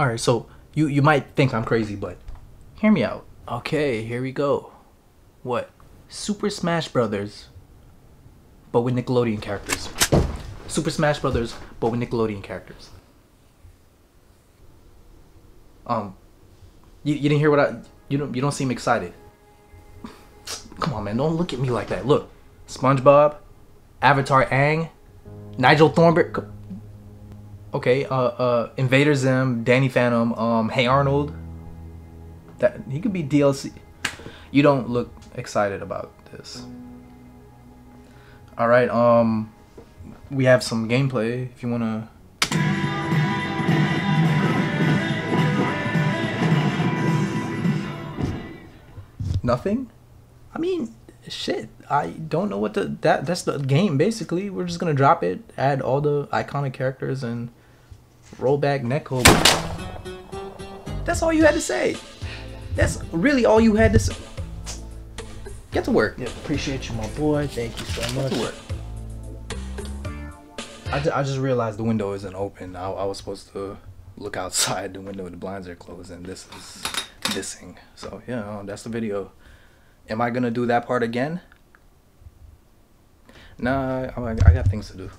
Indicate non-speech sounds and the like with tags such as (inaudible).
All right, so you you might think I'm crazy, but hear me out. Okay, here we go. What? Super Smash Brothers, but with Nickelodeon characters. Super Smash Brothers, but with Nickelodeon characters. Um, you, you didn't hear what I you don't you don't seem excited. (sighs) Come on, man, don't look at me like that. Look, SpongeBob, Avatar Aang, Nigel Thornberry. Okay, uh, uh, Invader Zim, Danny Phantom, um, Hey Arnold. That he could be DLC. You don't look excited about this. All right, um, we have some gameplay if you wanna. Nothing. I mean, shit. I don't know what the that that's the game basically. We're just gonna drop it, add all the iconic characters, and roll back netcode. That's all you had to say. That's really all you had to say. Get to work. Yeah, appreciate you, my boy. Thank you so much. Get to work. I, I just realized the window isn't open. I, I was supposed to look outside the window. The blinds are closed, and this is missing. So yeah, um, that's the video. Am I gonna do that part again? Nah, I, I got things to do.